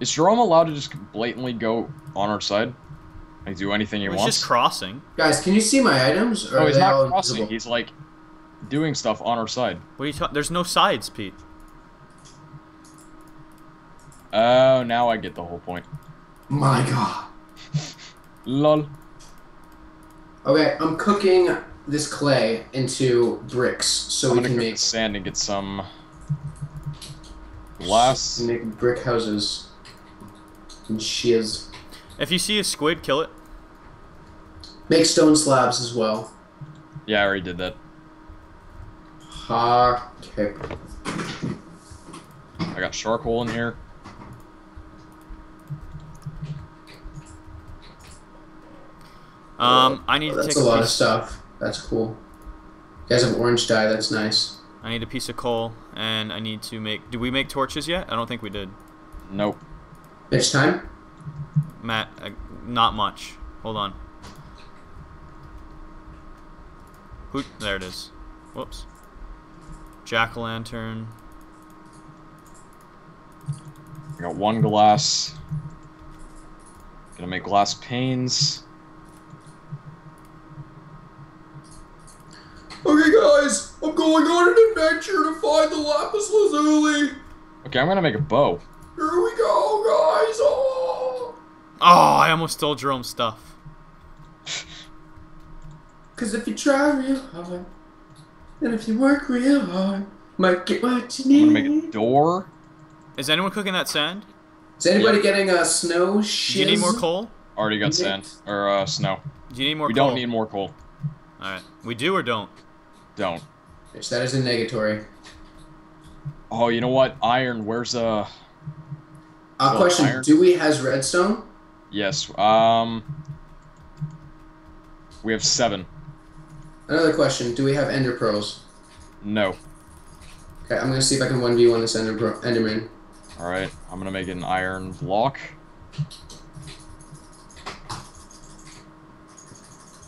Is Jerome allowed to just blatantly go on our side? Like do anything he He's wants? He's just crossing. Guys, can you see my items? Or no, he's not crossing. invisible? He's like doing stuff on our side. What are you talking? There's no sides, Pete. Oh, now I get the whole point. My god. Lol. Okay, I'm cooking this clay into bricks so I'm we gonna can cook make the sand and get some glass. make brick houses and shiz. If you see a squid, kill it. Make stone slabs as well. Yeah, I already did that. Ha. Okay. I got shark charcoal in here. Um, I need to That's take a lot of stuff. That's cool. You guys have orange dye. That's nice. I need a piece of coal, and I need to make. Did we make torches yet? I don't think we did. Nope. Bitch time. Matt, uh, not much. Hold on. Who? There it is. Whoops. Jack o' lantern. I got one glass. Gonna make glass panes. Okay, guys, I'm going on an adventure to find the lapis lazuli. Okay, I'm gonna make a bow. Oh. I almost stole Jerome's stuff. Cause if you try real hard, and if you work real hard, might get what you I'm need. gonna make a door. Is anyone cooking that sand? Is anybody Yeah. getting a snow Do shiz? you need more coal? Already got Nick. sand or uh, snow. Do you need more coal? we coal? don't need more coal. All right, we do or don't? Don't. Bitch, that is a negatory. Oh, you know what? Iron. Where's uh? Uh, Oh, question: iron. Do we has redstone? Yes. Um. We have seven. Another question: Do we have ender pearls? No. Okay, I'm gonna see if I can one v one this ender pro- enderman. All right. I'm gonna make an iron block.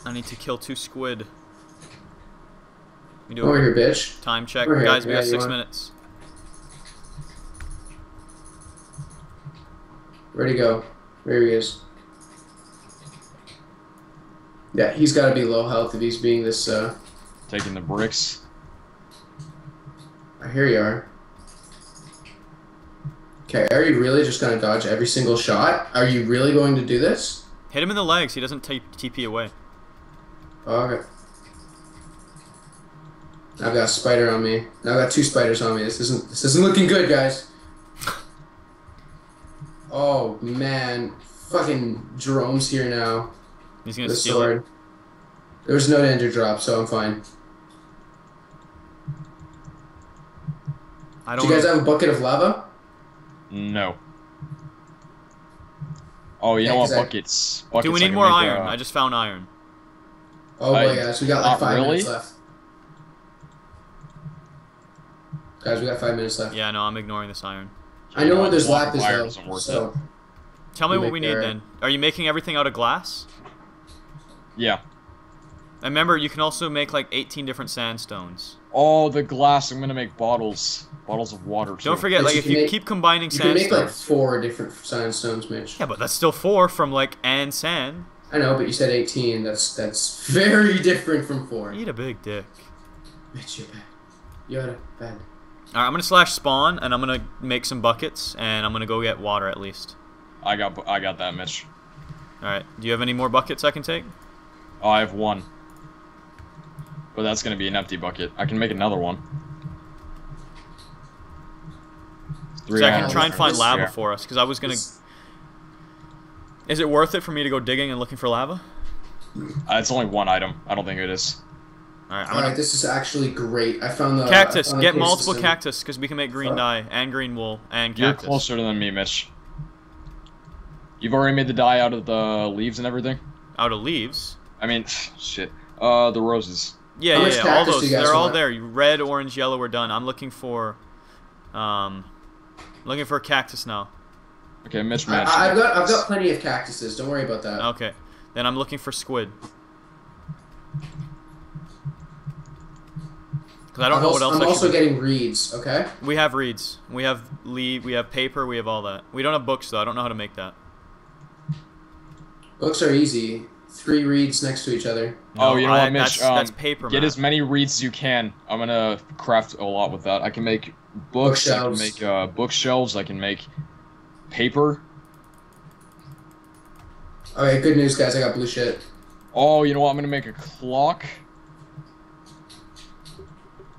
I need to kill two squid. We do Over here, bitch. time check, Over here, guys. We yeah, got six want- minutes. Where'd he go? There he is. Yeah, he's got to be low health if he's being this. uh... Taking the bricks. oh, Here you are. Okay, are you really just gonna dodge every single shot? Are you really going to do this? Hit him in the legs. He doesn't t- TP away. Okay. I've got a spider on me. Now I've got two spiders on me. This isn't this isn't looking good, guys. Oh man, fucking Jerome's here now. He's gonna The steal sword. it. There was no ender drop, so I'm fine. I don't. don't. you guys have a bucket of lava? No. Oh, you Yeah, know what? 'cause I- Buckets. do we need more iron? uh, I just found iron. Oh I- boy, guys, we got like not five minutes left. Guys, we got five minutes left. Yeah, no, I'm ignoring this iron. I know Yeah, where there's block of lapis though. isn't worth So Tell me You what we need the- then. Are you making everything out of glass? Yeah. And remember, you can also make like 18 different sandstones. Oh, the glass. I'm gonna make bottles. Bottles of water. Don't forget, like you if you make- keep combining sandstones. you can make like four different sandstones, Mitch. Yeah, but that's still four from like and sand. I know, but you said 18. That's that's very different from four. Eat a big dick. Mitch, you're bad. You're bad. Alright, I'm gonna slash spawn and I'm gonna make some buckets and I'm gonna go get water at least. I got. I got that, Mitch. Alright, do you have any more buckets I can take? Oh, I have one. But that's gonna be an empty bucket. I can make another one. Three so I can try and find lava yeah. for us, because I was gonna. This- Is it worth it for me to go digging and looking for lava? Uh, it's only one item. I don't think it is. Alright, I'm All right, gonna. this is actually great. I found the Cactus, found the get cave multiple system. cactus, because we can make green Fuck. dye and green wool and cactus. You're closer than me, Mitch. You've already made the dye out of the leaves and everything. Out of leaves. I mean, shit. Uh, the roses. Yeah, How yeah, yeah. All those. do you guys They're all want? there. Red, orange, yellow. We're done. I'm looking for, um, looking for a cactus now. Okay, Mitch I, managed. I- to I've got I've got plenty of cactuses. Don't worry about that. Okay, then I'm looking for squid. Because I don't I'm know also, what else I'm also should do. getting reeds. Okay. We have reeds. We have lead. We have paper. We have all that. We don't have books though. I don't know how to make that. Books are easy. Three reeds next to each other. Oh, you know I- what, Mitch? That's, Um, that's paper. Get map. as many reeds as you can. I'm gonna craft a lot with that. I can make books. I can make uh, bookshelves. I can make paper. Okay, good news, guys. I got blue shit. Oh, you know what? I'm gonna make a clock.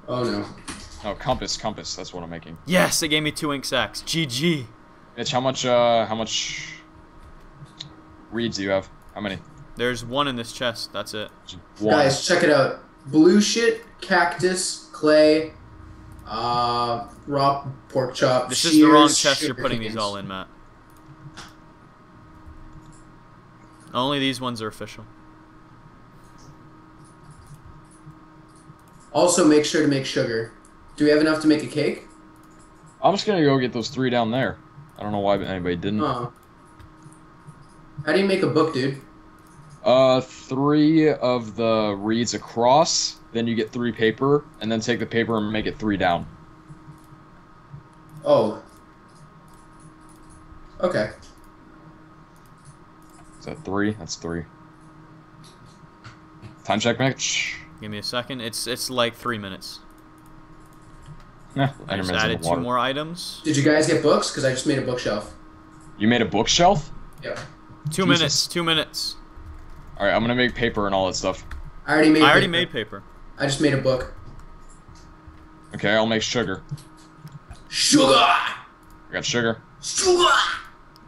Oh no. No, compass. Compass. That's what I'm making. Yes, it gave me two ink sacs. GG. Mitch, how much? Uh, how much reeds do you have? How many? There's one in this chest. That's it. One. Guys, check it out. Blue shit, cactus, clay, uh, raw pork chop. This is the wrong chest you're putting these all in, Matt. Only these ones are official. Also, make sure to make sugar. Do we have enough to make a cake? I'm just gonna go get those three down there. I don't know why anybody didn't. Oh. How do you make a book, dude? Uh, three of the reeds across, then you get three paper, and then take the paper and make it three down. Oh. Okay. Is that three? That's three. Time check, Mitch. Give me a second. It's it's like three minutes. Nah, I just added two more items. Did you guys get books? Because I just made a bookshelf. You made a bookshelf? Yeah. Two Jesus. minutes. Two minutes. All right, I'm gonna make paper and all that stuff. I already made. I already paper. made paper. I just made a book. Okay, I'll make sugar. Sugar. I got sugar. Sugar.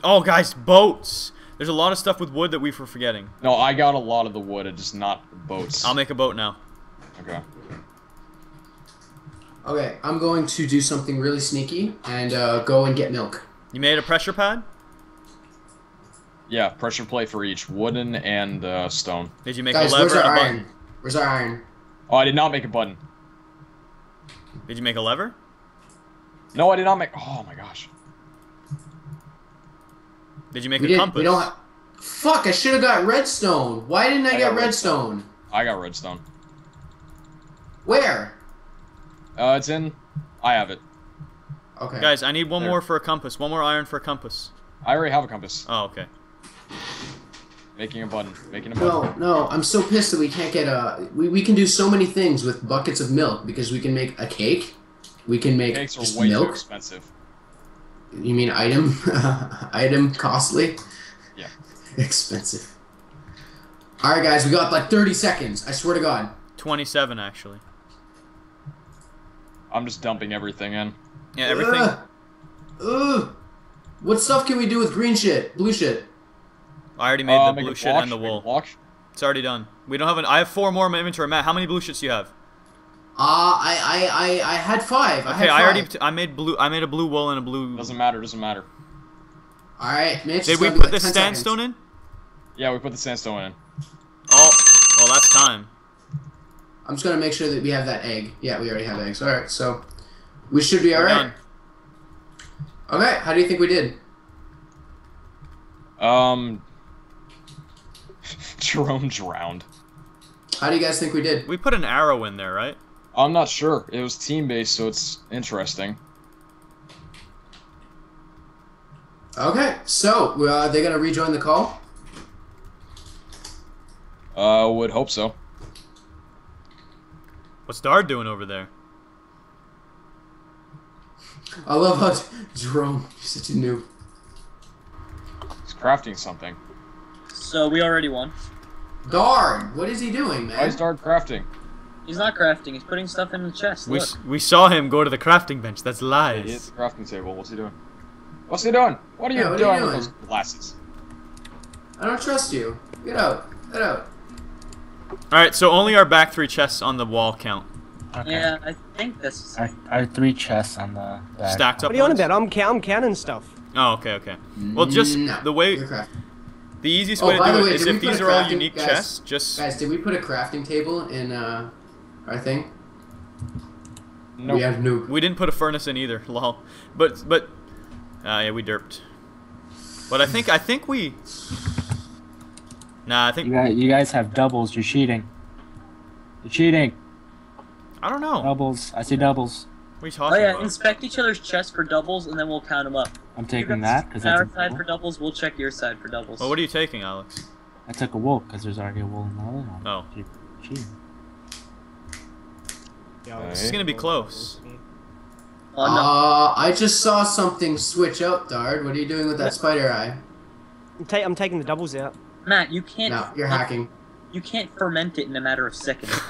Oh, guys, boats. There's a lot of stuff with wood that we were forgetting. No, I got a lot of the wood, it's just not boats. I'll make a boat now. Okay. Okay, I'm going to do something really sneaky and uh, go and get milk. You made a pressure pad? Yeah, pressure plate for each, wooden and uh, stone. Did you make Guys, a where's lever our iron? button? Where's our iron? Oh, I did not make a button. Did you make a lever? No, I did not make. Oh my gosh. Did you make we a didn't. compass? We don't. Ha- Fuck! I should have got redstone. Why didn't I, I get got redstone? I got redstone. Where? Uh, it's in. I have it. Okay. Guys, I need one There. more for a compass. One more iron for a compass. I already have a compass. Oh, okay. Making a button. Making a button. No, no, I'm so pissed that we can't get a. We, we can do so many things with buckets of milk because we can make a cake. We can make Cakes just are way too milk. expensive. You mean item? item costly? Yeah. Expensive. Alright, guys, we got like 30 seconds. I swear to God. 27, actually. I'm just dumping everything in. Yeah, everything. Ugh. Ugh. What stuff can we do with green shit? Blue shit? I already made Uh, the blue shit block, and the wool. block. It's already done. We don't have an. I have four more in my inventory. Matt, how many blue shits do you have? Uh, I, I, I, I had five. I Okay, had I already. T- I made blue. I made a blue wool and a blue. Doesn't matter. Doesn't matter. Alright, Mitch. Did we put like the sandstone seconds. in? Yeah, we put the sandstone in. Oh, well, that's time. I'm just gonna make sure that we have that egg. Yeah, we already have eggs. Alright, so. We should be We're alright. Okay, how do you think we did? Um. Jerome drowned. How do you guys think we did? We put an arrow in there, right? I'm not sure. It was team based, so it's interesting. Okay, so, uh, are they gonna rejoin the call? Uh, would hope so. What's Dard doing over there? I love how Jerome, you're such a noob. He's crafting something. So we already won. Dard, what is he doing, Why man? is Dard crafting? He's not crafting. He's putting stuff in the chest. We s- we saw him go to the crafting bench. That's He hit lies. the crafting table. What's he doing? What's he doing? What are you Yeah, what are you doing with those glasses? I don't trust you. Get out. Get out. All right, so only our back three chests on the wall count. Okay. Yeah, I think this. I, I have three chests on the back. Stacked up. What are you on ones? about? I'm, ca- I'm canning stuff. Oh, okay, okay. Well, just No, the way, you're the easiest Oh, way to do the it way, is if these are all unique guys- chests, just Guys, did we put a crafting table in uh, our thing? No. We have noob. we didn't put a furnace in either. Lol. But but, uh, yeah, we derped. But I think I think we. Nah, I You think guys, you guys have doubles. You're cheating. You're cheating. I don't know. Doubles. I see doubles. are you Oh yeah, about? inspect each other's chests for doubles, and then we'll count them up. I'm taking that because check that's our side wool. for doubles. We'll check your side for doubles. Well, what are you taking, Alex? I took a wool because there's already a wool in the other one. Oh. Cheap. Cheap. This is gonna be close. Oh, no. Uh, I just saw something switch out, Dard. What are you doing with that spider eye? I'm, ta- I'm taking the doubles out. Matt, you can't. No, you're hacking. You can't ferment it in a matter of seconds.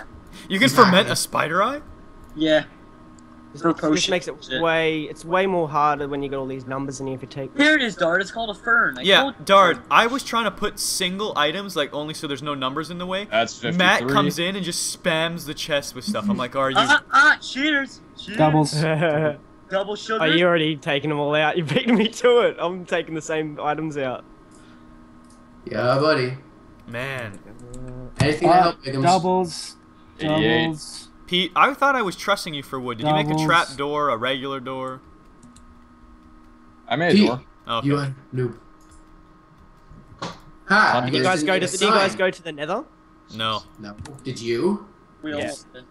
You can Exactly. ferment a spider eye? yeah. For This potions. makes it Shit. way. It's way more harder when you got all these numbers in here if you take. Here it is, Dard. It's called a fern. I Yeah, told you. Dard, I was trying to put single items, like only so there's no numbers in the way. That's 53. Matt comes in and just spams the chest with stuff. I'm like, are you? Ah, ah, cheaters. cheaters. Doubles. Double sugar. Are you already taking them all out. You beat me to it. I'm taking the same items out. Yeah, buddy. Man. Anything to help Biggums. doubles. 88. Doubles. Pete, I thought I was trusting you for wood. Did you make a trap door, a regular door? I made a door. Oh, okay. You a noob. Ha! Did Did you guys go to? Did you guys go to the Nether? No. No. Did you? We Yeah. almost did.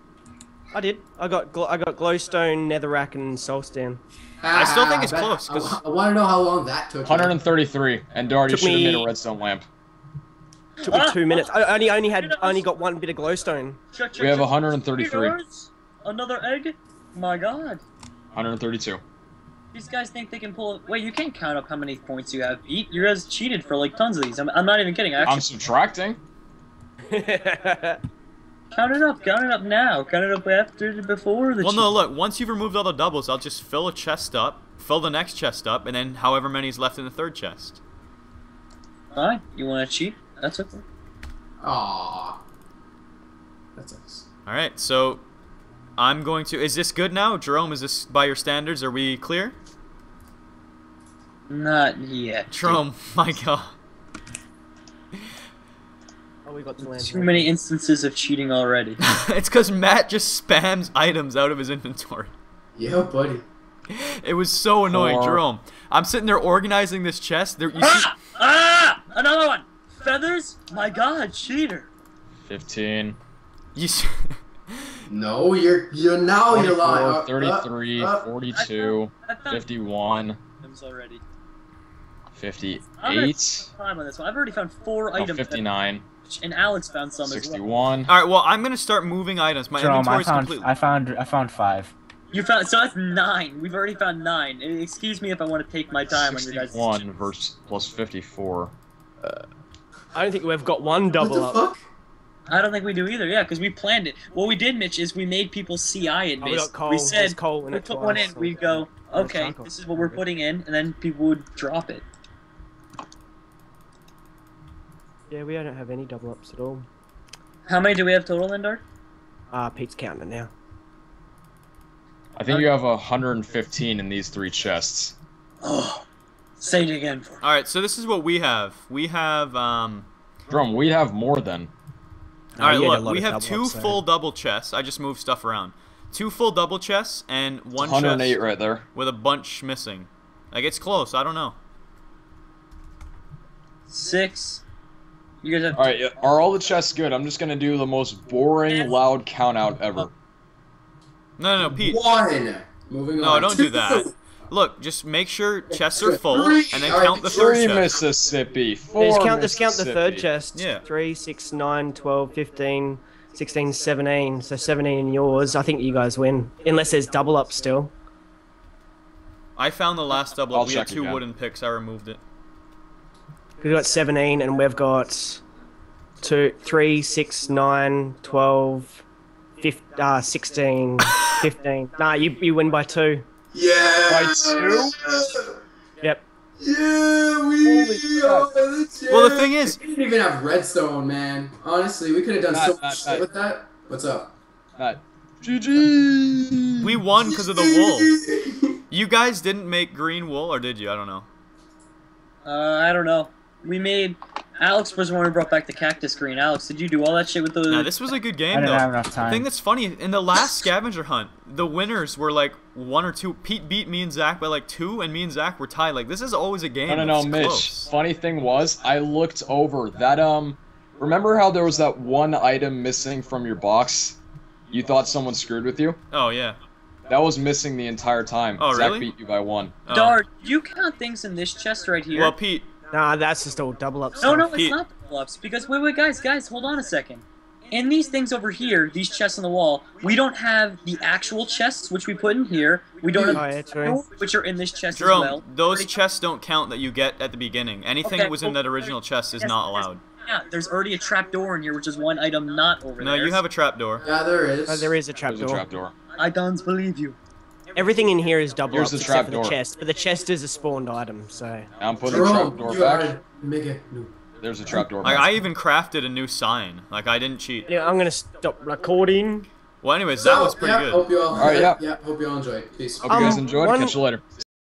I did. I got gl- I got glowstone, netherrack, and soulstone. I still think it's Ah, close, I, 'cause- I want to know how long that took. you. 133. And Dard, you should have made a redstone lamp. Took me two minutes. I only only had only got one bit of glowstone. Check, check, We have 133. Another egg? My god. 132. These guys think they can pull. Wait, you can't count up how many points you have, Pete. You guys cheated for like tons of these. I'm, I'm not even kidding. I I'm subtracting. count it up. Count it up now. Count it up after, before the. Well, cheat. no, look, once you've removed all the doubles, I'll just fill a chest up, fill the next chest up, and then however many is left in the third chest. Fine. You want to cheat? That's okay. Aww. That's us. Alright, so I'm going to. Is this good now? Jerome, is this by your standards? Are we clear? Not yet. Jerome, my god. oh, we got to land. Too many instances of cheating already. it's because Matt just spams items out of his inventory. Yeah, buddy. It was so annoying, Four. Jerome. I'm sitting there organizing this chest. There, you ah! see, ah! Ah! Another one. Feathers? My god, cheater. 15. you see, No, you're you're now you're lying. Uh, 33, uh, uh, 42, I found 51, items already. 58, Time on this one. I've already found four no, items. 59, And Alex found some as well. 61. Alright, well, I'm gonna start moving items. My Jerome, I inventory's found completely. I found I found five. You found so that's nine. We've already found nine. Uh, Excuse me if I want to take my time on your guys. 61 versus plus 54. I don't think we've got one What double the up. fuck? I don't think we do either. Yeah, because we planned it. What we did, Mitch, is we made people CI it. Oh, we got coal. we said coal in we it put one in. so- We go, okay, this is what we're putting in, and then people would drop it. Yeah, we don't have any double ups at all. How many do we have total, then, Dard? Ah, Pete's counting now. I think you have 115 in these three chests. Oh, say it again for. Alright, so this is what we have. We have, um. Drum, we have more than. Oh, Alright, you had a look, we have two ups there. full double chests. I just moved stuff around. Two full double chests and one 108 chest right there. with a bunch missing. Like, it's close. I don't know. Six. You guys have. Alright, yeah, are all the chests good? I'm just gonna do the most boring, loud count out ever. No, no, no, Pete. One. Moving No, on. don't do that. Look, just make sure chests are full, and then count the third Three chest. Mississippi, four Just count, just count the third chest. Yeah. 3, 6, 9, 12, 15, 16, 17. So 17 in yours. I think you guys win. Unless there's double up still. I found the last double. I'll we had two again. wooden picks. I removed it. We've got 17 and we've got 2, 3, 6, 9, 12, 15, uh, 16, 15. Nah, you, you win by 2. Yeah. By two? Yep. Yeah, we are the Well, the thing is, We didn't even have redstone, man. Honestly, we could have done Matt, so Matt, much shit with that. What's up? That. GG. we won because of the wool. You guys didn't make green wool, or did you? I don't know. Uh, I don't know. We made. Alex was the one who brought back the cactus green. Alex, did you do all that shit with the? Now this was a good game I didn't though. have enough time. The thing that's funny in the last scavenger hunt, the winners were like one or two. Pete beat me and Zach by like two, and me and Zach were tied. Like this is always a game. No, no, no, that's Mitch. close. Funny thing was, I looked over that. Um, remember how there was that one item missing from your box? You thought someone screwed with you? Oh yeah. That was missing the entire time. Oh, Zach really? beat you by one. Oh. Dar, you count things in this chest right here. Well, Pete. Nah, that's just all double up no, stuff. no, it's not double ups. Because wait, wait, guys, guys, hold on a second. In these things over here, these chests on the wall, we don't have the actual chests which we put in here. We don't Oh, have yeah, true. which are in this chest Jerome, as well. those Already- chests don't count that you get at the beginning. Anything Okay, that was in well, that original chest is yes, not allowed. Yeah, there's already a trap door in here, which is one item not over No, there. No, you have a trap door. Yeah, there is. Oh, there is a There's trapdoor. a trapdoor. I don't believe you. Everything in here is double Here's ups the except for the trapdoor. chest, but the chest is a spawned item, so. I'm putting the Jerome, trapdoor you back. mega noob. There's a trapdoor Like back. I even crafted a new sign. Like I didn't cheat. Yeah, I'm gonna stop recording. Well, anyways, that So, was pretty yeah, good. Hope you all. Alright, yeah. yeah. Hope you all enjoy. Peace. Hope you guys Um, enjoyed. one- Catch you later.